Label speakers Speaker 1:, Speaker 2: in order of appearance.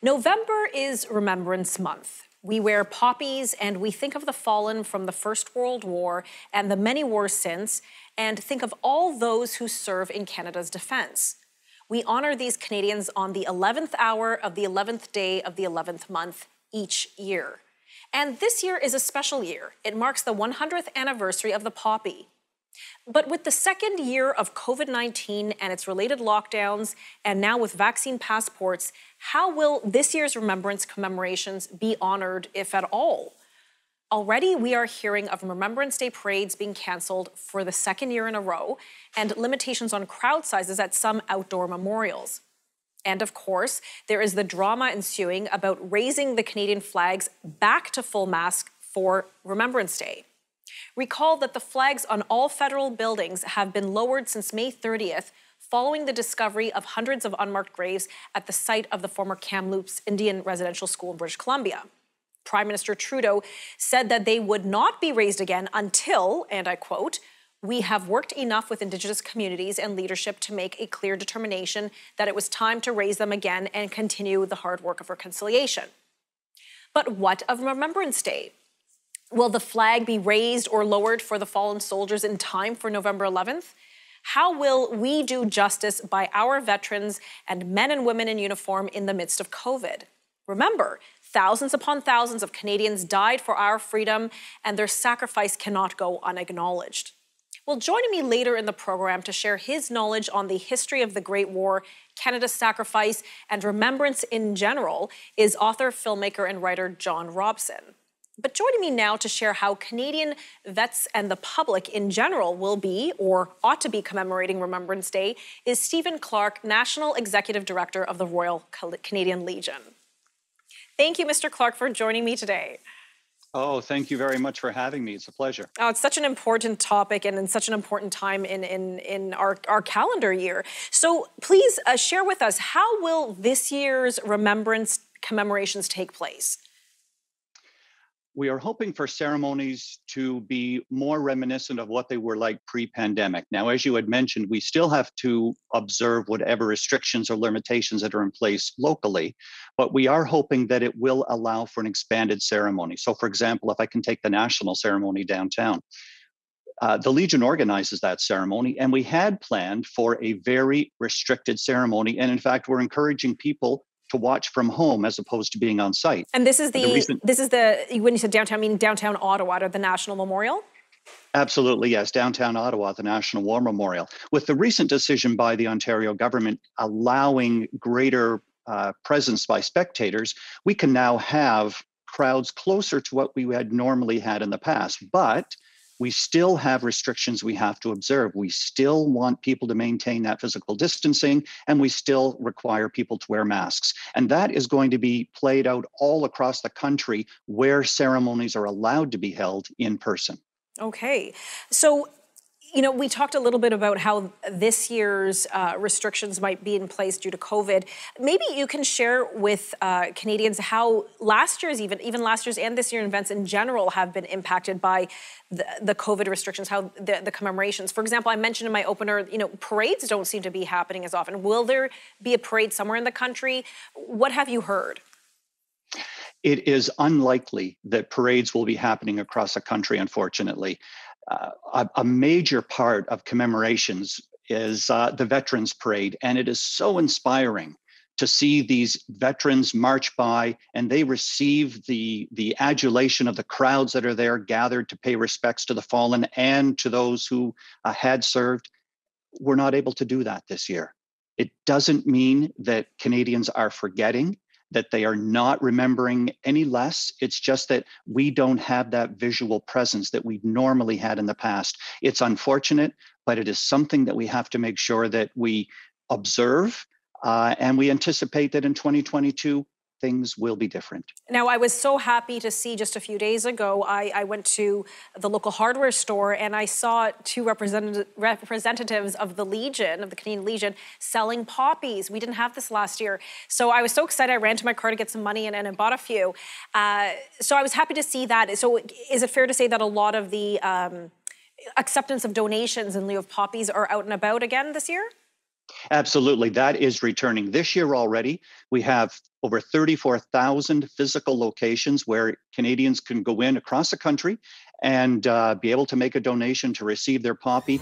Speaker 1: November is Remembrance Month. We wear poppies and we think of the fallen from the First World War and the many wars since, and think of all those who serve in Canada's defense. We honor these Canadians on the 11th hour of the 11th day of the 11th month each year. And this year is a special year. It marks the 100th anniversary of the poppy. But with the second year of COVID 19 and its related lockdowns, and now with vaccine passports, how will this year's Remembrance commemorations be honored, if at all? Already, we are hearing of Remembrance Day parades being canceled for the second year in a row and limitations on crowd sizes at some outdoor memorials. And of course, there is the drama ensuing about raising the Canadian flags back to full mast for Remembrance Day. Recall that the flags on all federal buildings have been lowered since May 30th following the discovery of hundreds of unmarked graves at the site of the former Kamloops Indian Residential School in British Columbia. Prime Minister Trudeau said that they would not be raised again until, and I quote, we have worked enough with Indigenous communities and leadership to make a clear determination that it was time to raise them again and continue the hard work of reconciliation. But what of Remembrance Day? Will the flag be raised or lowered for the fallen soldiers in time for November 11th? How will we do justice by our veterans and men and women in uniform in the midst of COVID? Remember, thousands upon thousands of Canadians died for our freedom, and their sacrifice cannot go unacknowledged. Well, joining me later in the program to share his knowledge on the history of the Great War, Canada's sacrifice, and remembrance in general is author, filmmaker, and writer John Robson. But joining me now to share how Canadian vets and the public in general will be or ought to be commemorating Remembrance Day is Steven Clark, National Executive Director of the Royal Canadian Legion. Thank you, Mr. Clark, for joining me today.
Speaker 2: Oh, thank you very much for having me. It's a pleasure.
Speaker 1: Oh, it's such an important topic and in such an important time in, in, in our, our calendar year. So please uh, share with us how will this year's Remembrance commemorations take place?
Speaker 2: We are hoping for ceremonies to be more reminiscent of what they were like pre pandemic. Now, as you had mentioned, we still have to observe whatever restrictions or limitations that are in place locally, but we are hoping that it will allow for an expanded ceremony. So, for example, if I can take the national ceremony downtown, uh, the Legion organizes that ceremony, and we had planned for a very restricted ceremony. And in fact, we're encouraging people to watch from home as opposed to being on site.
Speaker 1: And this is the, the reason, this is the when you said downtown, I mean downtown Ottawa or the National Memorial.
Speaker 2: Absolutely, yes. Downtown Ottawa, the National War Memorial. With the recent decision by the Ontario government allowing greater uh, presence by spectators, we can now have crowds closer to what we had normally had in the past. But we still have restrictions we have to observe. We still want people to maintain that physical distancing, and we still require people to wear masks. And that is going to be played out all across the country where ceremonies are allowed to be held in person.
Speaker 1: Okay. So you know, we talked a little bit about how this year's uh, restrictions might be in place due to COVID. Maybe you can share with uh, Canadians how last year's, even even last year's and this year's events in general, have been impacted by the, the COVID restrictions. How the, the commemorations, for example, I mentioned in my opener, you know, parades don't seem to be happening as often. Will there be a parade somewhere in the country? What have you heard?
Speaker 2: It is unlikely that parades will be happening across the country, unfortunately uh, a, a, major part of commemorations is uh, the Veterans Parade, and it is so inspiring to see these veterans march by and they receive the the adulation of the crowds that are there gathered to pay respects to the fallen and to those who uh, had served. We're not able to do that this year. It doesn't mean that canadians are forgetting that they are not remembering any less. It's just that we don't have that visual presence that we normally had in the past. It's unfortunate, but it is something that we have to make sure that we observe. Uh, and we anticipate that in 2022, things will be different.
Speaker 1: Now, I was so happy to see just a few days ago, I, I went to the local hardware store and I saw two represent- representatives of the Legion, of the Canadian Legion, selling poppies. We didn't have this last year. So I was so excited. I ran to my car to get some money and, and I bought a few. Uh, so I was happy to see that. So is it fair to say that a lot of the um, acceptance of donations in lieu of poppies are out and about again this year?
Speaker 2: Absolutely. That is returning this year already. We have over 34,000 physical locations where Canadians can go in across the country and uh, be able to make a donation to receive their poppy.